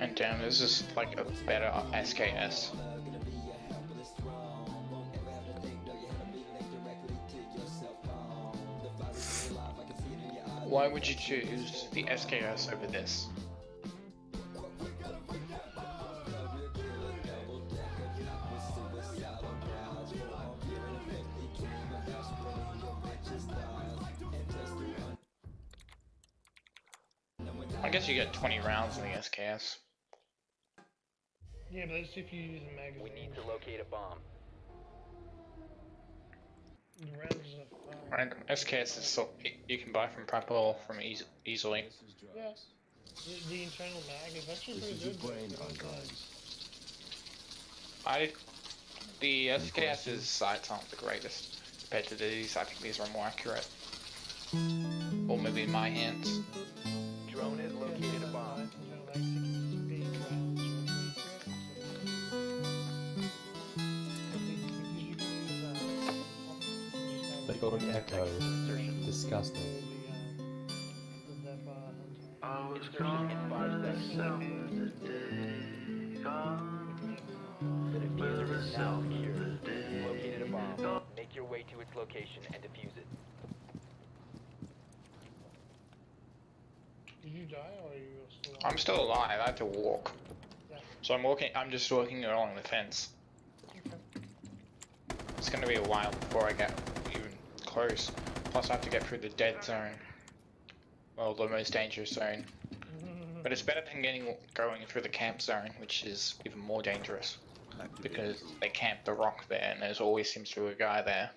And damn, this is like a better SKS. Why would you choose the SKS over this? I guess you get 20 rounds in the SKS. Yeah, but that's if you use a magazine. We need to locate a bomb. The rounds are fine. Right, SKS is so you can buy from Prep from eas easily. Yeah. The, the internal mag is actually pretty good. brain for those guys. I the SKS's sights aren't the greatest compared to these. I think these are more accurate. Or maybe in my hands. Drone has located a bomb. Located a bomb. Make your way to its location and defuse it. Did you die or are you still alive? I'm still alive. I have to walk. Yeah. So I'm walking. I'm just walking along the fence. Okay. It's gonna be a while before I get even close. Plus, I have to get through the dead zone. Well, the most dangerous zone. But it's better than getting going through the camp zone, which is even more dangerous because they camp the rock there, and there's always seems to be a guy there.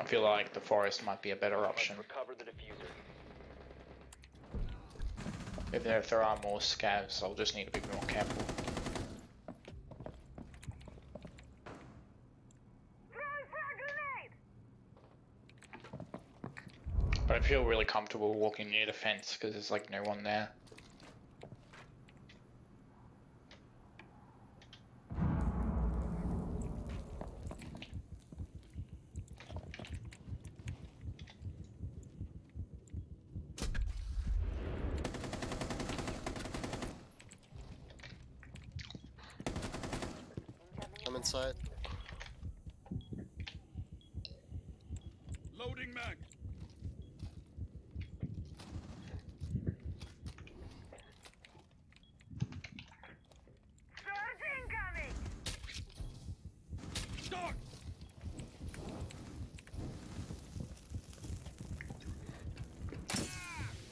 I feel like the forest might be a better option. Recover the diffuser. If there, if there are more scavs, I'll just need to be more careful. Feel really comfortable walking near the fence because there's like no one there. I'm inside. Loading mag. Start.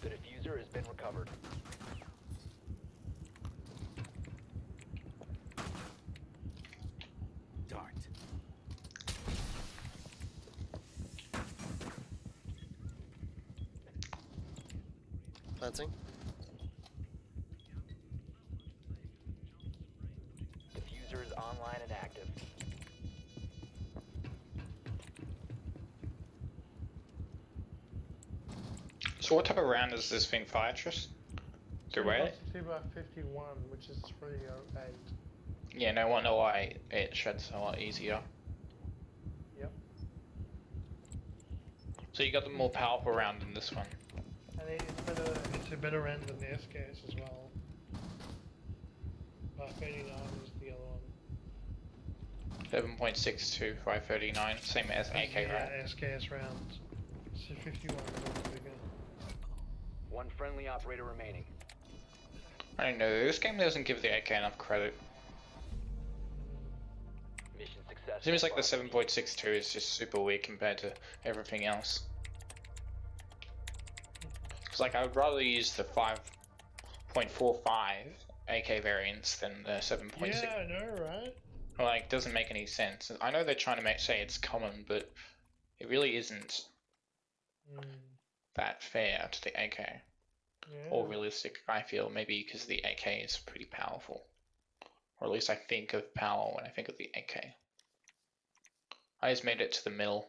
The diffuser has been recovered. Dart. Planting. Diffuser is online and active. So what type of round is this thing, Firetress? Do we? Two by fifty-one, which is three oh eight. Yeah, no wonder why it sheds a lot easier. Yep. So you got the more powerful round than this one. And it- it's better. It's a better end than the SKS as well. By thirty-nine was the other one. 7.62 by 39, same as AK yeah, round. SKS rounds. So fifty-one is a lot bigger. One friendly operator remaining. I don't know, this game doesn't give the AK enough credit. Mission success. Seems like the 7.62 is just super weak compared to everything else. It's like I would rather use the 5.45 AK variants than the 7.6. Yeah, I know, right? Like, doesn't make any sense. I know they're trying to make say it's common, but it really isn't Mm, that fair to the AK yeah. or realistic. I feel maybe because the AK is pretty powerful, or at least I think of power when I think of the AK. I just made it to the middle.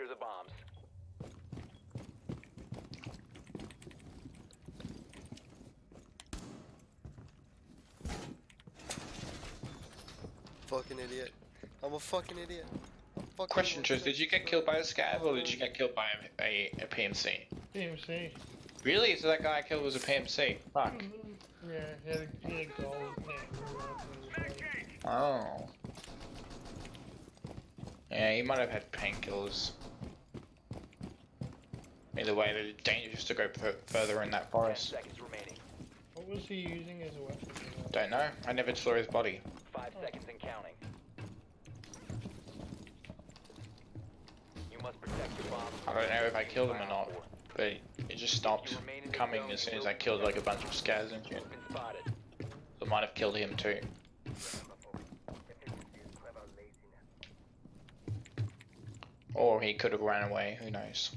Secure the bombs. Fucking idiot. I'm a fucking idiot. I'm fucking Question, Trish, did you get killed by a scav or did you get killed by a, a, a PMC? PMC. Really? So that guy I killed was a PMC? Fuck. Mm-hmm. Yeah, he had a, he had a gold. Oh. Yeah, he might have had painkillers. Either way, it's dangerous to go further in that forest. seconds remaining. what was he using as a weapon? Don't know. I never saw his body. Five seconds and counting. You must protect your bombs. I don't know if I killed him or not, but it just stopped coming as soon as I killed like a bunch of scavs and shit. You've been spotted. So I might have killed him too. Or he could have ran away, who knows.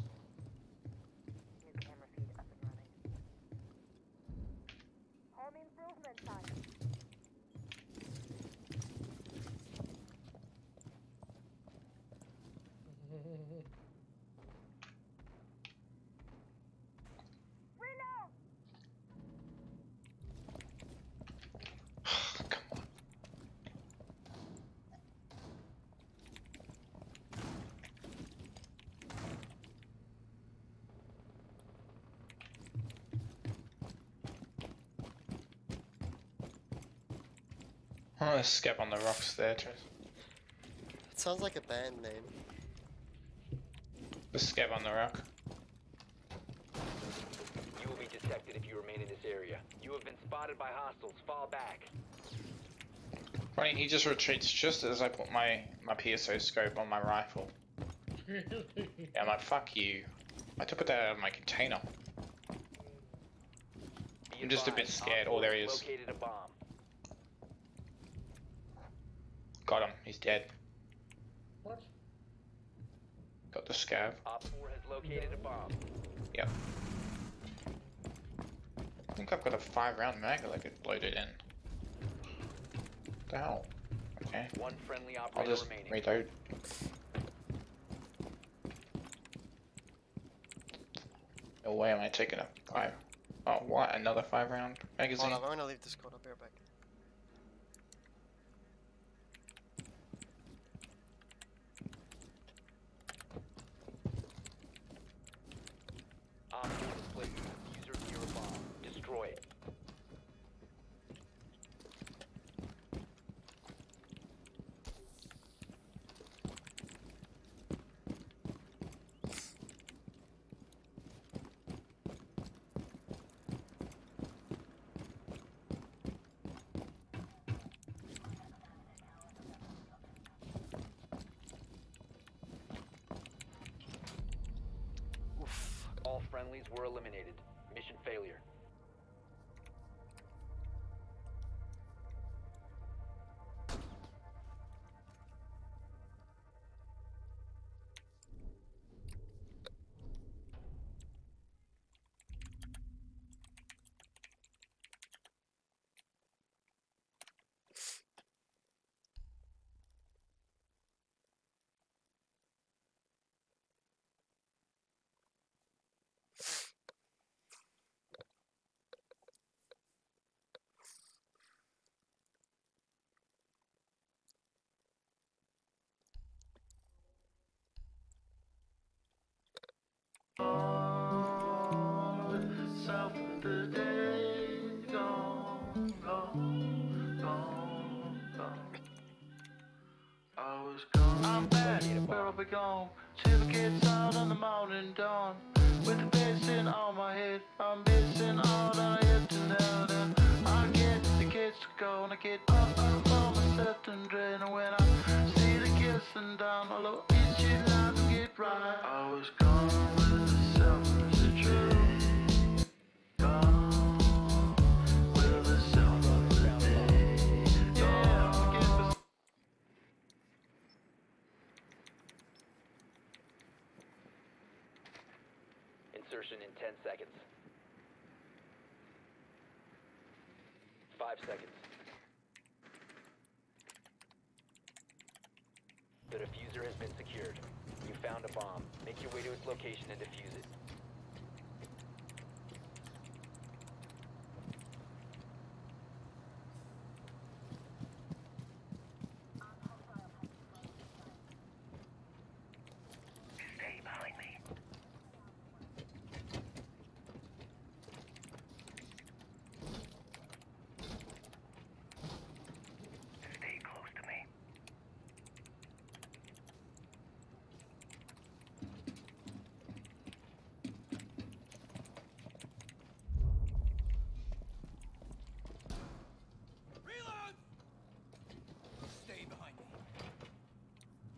camera feed up and running. Home improvement time. Reload! Come on. Oh, there's Scab on the rocks there, Tris. It sounds like a band name. The Scab on the rock. You will be detected if you remain in this area. You have been spotted by hostiles. Fall back. Funny, he just retreats just as I put my, my PSO scope on my rifle. really? Yeah, I'm like, fuck you. I took it out of my container. I'm just a bit scared. Oh, there four he has is. Located a bomb. Got him, he's dead. what? Got the Scav. Op 4 has located a bomb. I think I've got a five round mag that I could load it in. What the hell? Okay. One friendly I'll operator just remaining. reload. No way am I taking a five. Oh, what? Another five round magazine? Hold on, I'm gonna leave this code. I'll be right back. Op 4 has placed a diffuser near a bomb. Destroy it. Oof. All friendlies were eliminated. Mission failure. Morning dawn. With the bass in on my head, I'm missing all that I have to know. Then I get the kids to go and I get up, on my set and drain. And when I see the kissing down, although each line to get right. I was gone seconds. 5 seconds. The diffuser has been secured. You found a bomb. Make your way to its location and defuse it.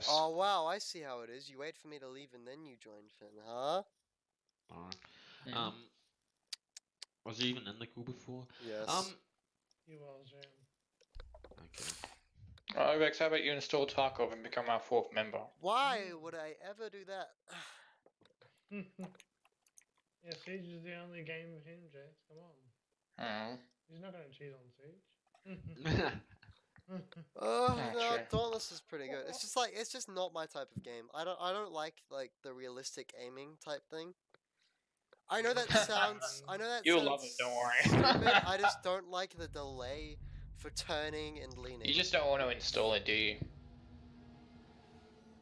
Yes. Oh wow, I see how it is. You wait for me to leave and then you join Finn, huh? Alright. Um, was he even in the call before? Yes. Um, He was, yeah. okay. Alright, Rex, how about you install Tarkov and become our fourth member? Why would I ever do that? yeah, Siege is the only game with him, Jace. Come on. Hmm. He's not gonna cheat on Siege. Oh no, true. Dauntless is pretty good. It's just like it's just not my type of game. I don't I don't like like the realistic aiming type thing. I know that sounds I know that You'll love it, don't worry. I just don't like the delay for turning and leaning. you just don't want to install it, do you?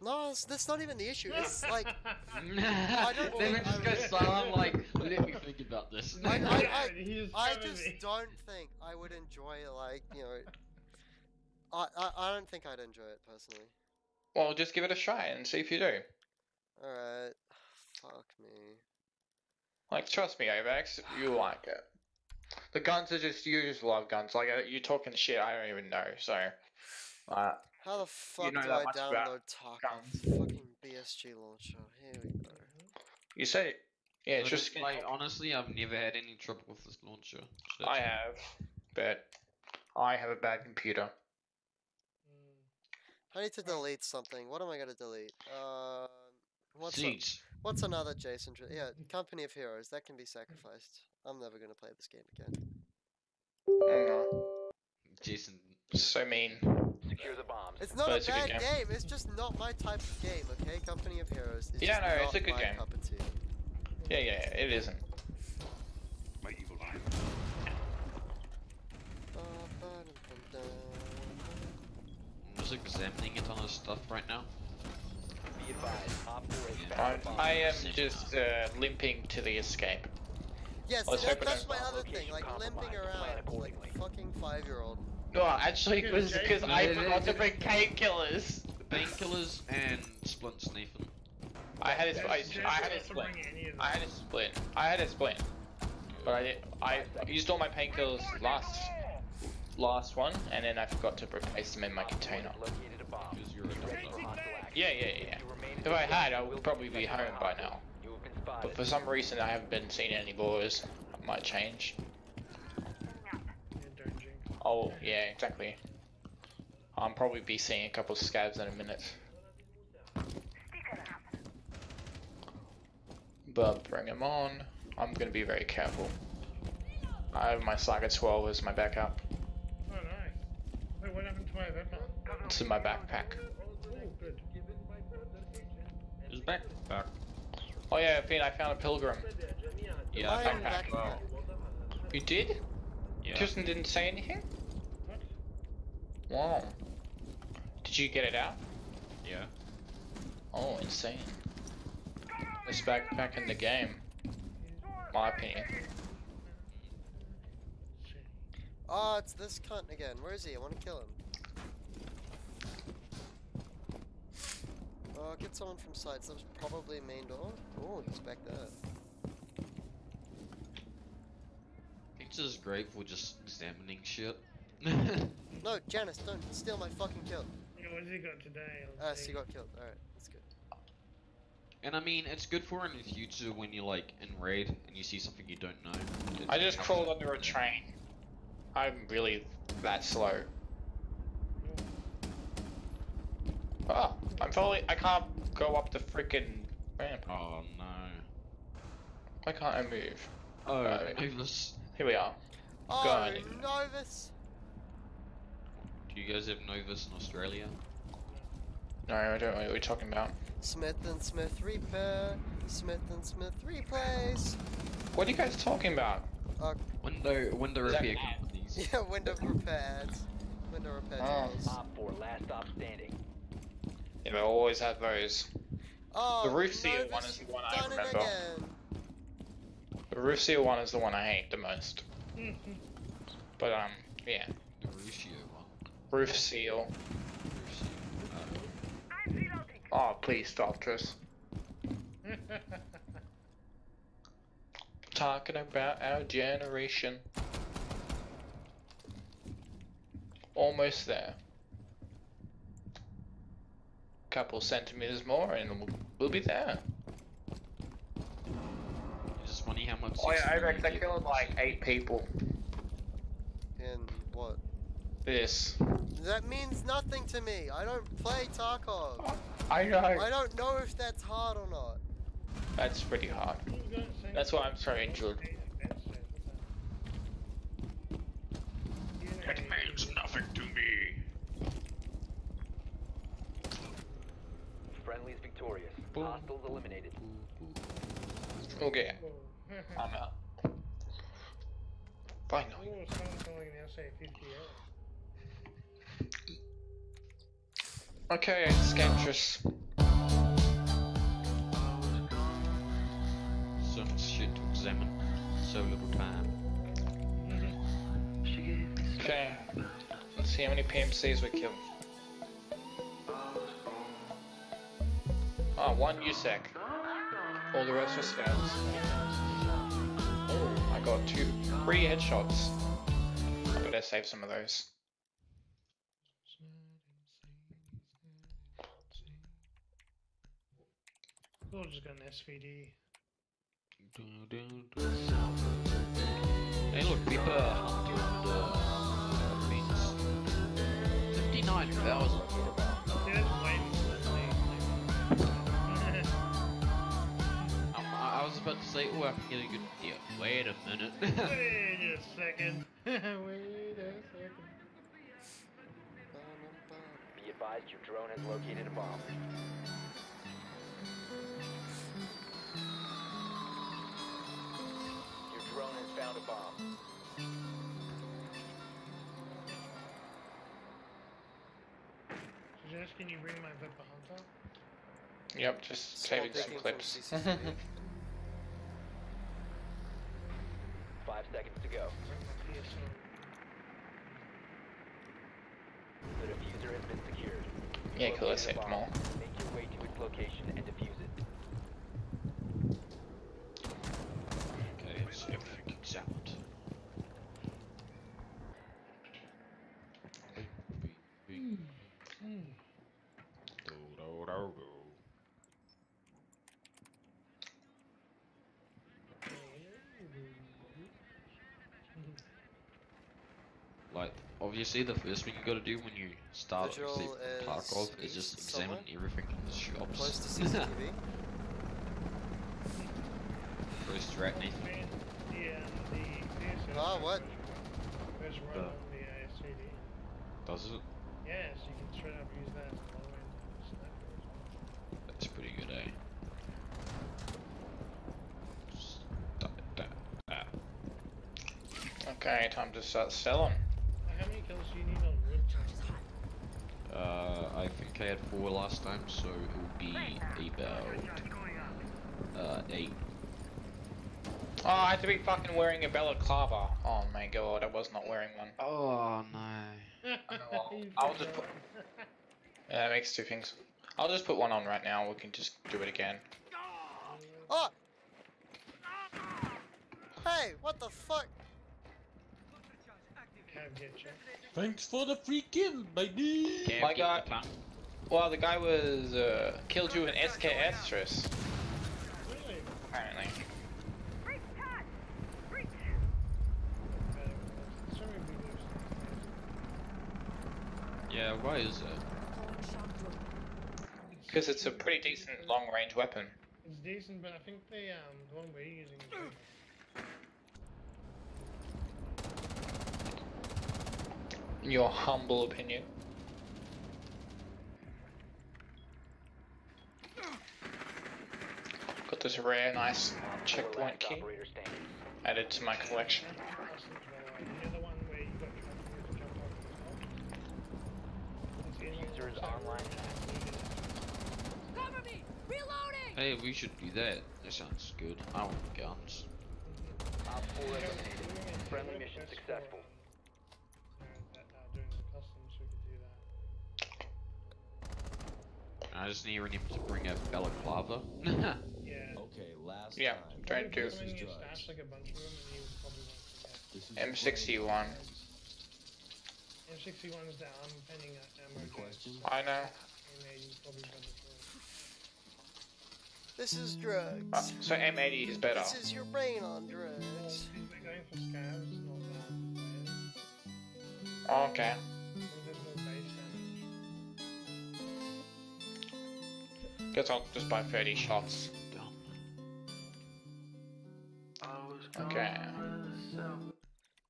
No, it's, that's not even the issue. It's like I don't Then think we just I go silent, like, let me think about this. I- I- I- just I just don't think I would enjoy like you know. I, I I don't think I'd enjoy it personally. Well, just give it a try and see if you do. All right, fuck me. Like, trust me, Avex, you like it. The guns are just, you just love guns. Like, uh, you talking shit, I don't even know, so. Uh, How the fuck know do I download Tarkov? guns. Fucking BSG launcher. Here we go. you say, yeah, it's just. like, honestly, I've never had any trouble with this launcher. so I have, but I have a bad computer. I need to delete something. What am I gonna delete? Uh, what's a- what's another Jason? Yeah, Company of Heroes. That can be sacrificed. I'm never gonna play this game again. Mm, Jason. so mean. Secure the bombs. It's not But a it's a bad game. game. It's just not my type of game. Okay, Company of Heroes. It's Yeah, just no, it's a good game. Cup of tea. Yeah, yeah, yeah, it isn't. I'm just examining it on his stuff right now. Be advised, Op 4 I, found a bomb. I am just uh, limping to the escape. Yes, Let's that, that's my other thing. Like limping around like fucking five year old. No, actually, Dude, because I No, no, forgot to bring painkillers. Painkillers and splints, Nathan. I had a, I, Jace- Jace I had a also split. bring any of I had a splint. I had a split. But I did, I used all my painkillers last last one, and then I forgot to replace them in my container. Yeah, yeah, yeah. If I had, I would probably be home by now. But for some reason, I haven't been seeing any boys. That might change. Oh, yeah, exactly. I'll probably be seeing a couple of scavs in a minute. But bring him on. I'm gonna be very careful. I have my Saiga 12 as my backup. Oh, what happened to my weapon? It's in my backpack. Oh, good. Is back. Back. Oh yeah, Finn, I found a pilgrim. Yeah, oh, I am backpack. backpack. You did? Yeah. Tristan didn't say anything? What? Wow. Did you get it out? Yeah. Oh, insane. This backpack in the game. My opinion. Oh, it's this cunt again. Where is he? I want to kill him. Oh, get someone from sides. That was probably main door. Oh, he's back there. It's just great for just examining shit. No, Janice, don't steal my fucking kill. Yeah, what's he got today? Ah, Let's so see. you got killed. Alright, that's good. and I mean, it's good for in the future when you're like in raid and you see something you don't know. It's- I just crawled under a train. I'm really that slow. Oh, I'm falling. I can't go up the freaking ramp. Oh no. Why can't I move? Oh, Uh, Novus. Here we are. Oh, God. Novus! Do you guys have Novus in Australia? No, I don't know what you're talking about. Smith and Smith repair. Smith and Smith replace. What are you guys talking about? Window window repair bad? companies. Yeah, window repairs. Window repair Oh. tools. Op 4, last stop standing. Yeah, they always have those. Oh, The roof seal Novus, one is the one I remember. The roof seal one is the one I hate the most. But um, yeah, The seal. one. roof seal. Ruscio. Oh, please stop, Tris. Talking about our generation. Almost there. Couple centimeters more and we'll, we'll be there. It's just funny how much. Oh yeah, I success reckon you I killed like eight people. And what? This. That means nothing to me. I don't play Tarkov. I know. I don't know if that's hard or not. That's pretty hard. That's why I'm so injured. It means nothing to me. Friendly's victorious. Boom. Hostiles eliminated. Okay, I'm out. Finally. Someone's calling an SA-58. Okay, Scantress. So much shit to examine. So little time. Mm-hmm. Okay. Let's see how many PMCs we kill. Ah, one USEC. All the rest are scouts. Oh, I got two, three headshots. I better save some of those. Cool, just got an SVD. Hey look, uh, things. 59,000. See, was say, oh, I can get a good deal. Wait a minute. Wait a second. Wait a second. Be advised your drone has located a bomb. Your drone has found a bomb. So Jess, can you bring my Vepr Hunter? Yep, just Small saving some clips. CCTV. Five seconds to go. Bring my PSO. The diffuser has been secured. yeah, cool, Located let's a save them all. Make your way to its location and defuse it. okay, so everything obviously the first thing you gotta do when you start Visual Steve is Tarkov is just examine somewhere? everything in the shops. Close to CCTV. First rat Nathan. Man, the, the DSS Ah, what? Goes right Uh. on the ASCD. Does it? Yes, you can straight up use that as a low end sniper as well. That's pretty good, eh? Okay, time to start selling. How many kills do you need on wood? Uh, I think I had four last time, so it will be about uh eight. Oh, I had to be fucking wearing a balaclava. Oh my god, I was not wearing one. Oh no. You I'll just forgot. Yeah, that makes two things. I'll just put one on right now. We can just do it again. Oh! Hey, what the fuck? Cav get you. Thanks for the free kill, baby! Can't My get God. the. Well, the guy was uh, killed you in SKS, Tris, Really? apparently. Breach touch! Breach! Better. So many videos. Yeah, why is it? Because it's a pretty decent long range weapon. It's decent, but I think the um the one we're using is better. In your humble opinion. Got this rare, nice checkpoint key added to my collection. Customs, by the way. The other one where you got customers to jump off as well. It's in your User is website online. Cover me! Reloading! Hey, we should do that. That sounds good. I want guns. Op 4 We I just need him to bring a balaclava. Yeah. Okay, last Yeah, time. trying to. you put them in This is your drugs. stash like a bunch of them, and you would probably want to get. This is M61. M61 is the arm penning ammo. I know. M80 probably better for This is drugs. Uh, so M80 is better. This is your brain on drugs. since damage. Guess I'll just buy 30 shots. Okay.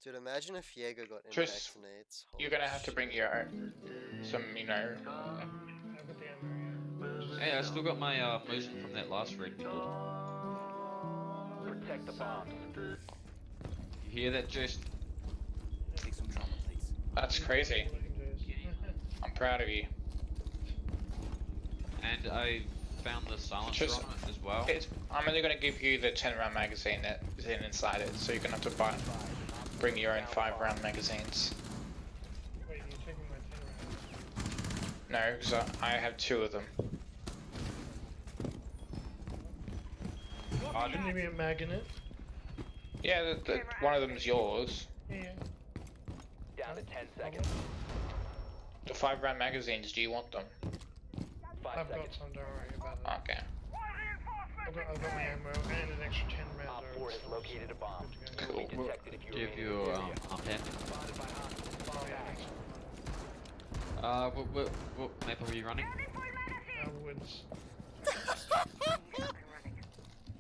Dude, imagine if Jaeger got Tris, impact grenades. You're gonna have to bring your own. Some, you know. I've got the ammo, yeah. Hey, I still got my uh, Mosin from that last raid we did. Protect the bombs. You hear that, Jason? That's crazy. Looking to us. I'm proud of you. And I found the silencer Just- on it as well. I'm only gonna give you the 10 round magazine that is in inside it, so you're gonna have to buy, bring your own 5 round magazines. Wait, you're taking my 10 rounds. No, because I, I have two of them. Oh, Shouldn't there be a mag in it? Yeah, the, the, one of them's yours. Yeah, yeah. Down to 10 seconds. The 5 round magazines, do you want them? 5 I've got some, don't worry about it. Okay. I've got, I've got my ammo and an extra 10 round. Op 4 has located a bomb. Good to go. Will be Cool. detected if you Give you this um, area. up here. Spotted by hostiles. Fall Oh, yeah, Uh, what, what, what map are you running? Uh, woods.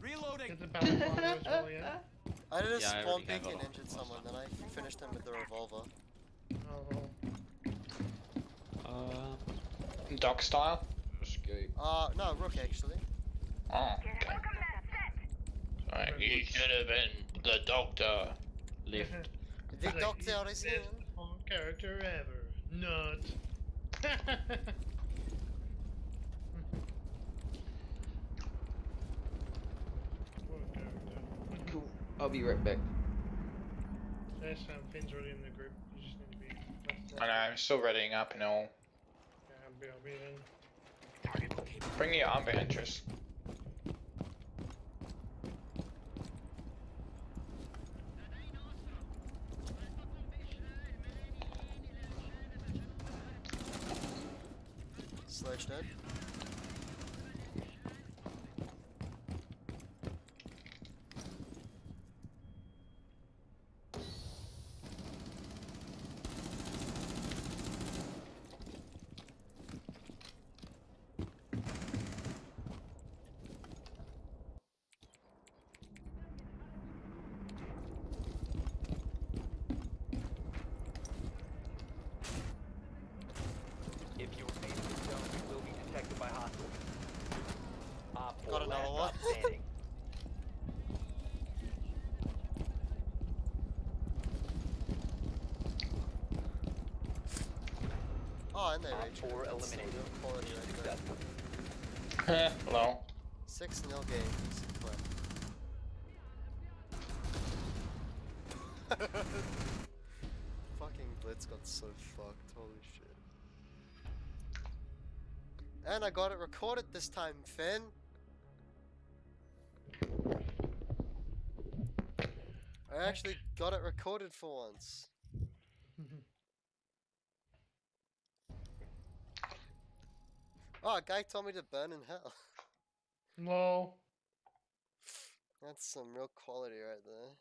Reloading. Get the battle fire as well, yeah? I did a Yeah, spawn peek and injured someone, then I finished him with the revolver. Oh, well. Um, Doc style? Escape. Uh, no, Rook actually. Oh, okay. Right, you should have been the doctor. Left. The doctor he's is the in. character ever. Nut. What a character. Cool. I'll be right back. There's um, Finn's already in the group. You just need to be I know, I'm still readying up and all. Yeah, I'll be, I'll be in. Bring your armband, Tris. Sledge dead. standing. Oh, and they Op four eliminated. quality right there. Eh, Hello. 6 0 game. Fucking Blitz got so fucked. Holy shit. And I got it recorded this time, Finn. I actually got it recorded for once. Oh, a guy told me to burn in hell. No. That's some real quality right there.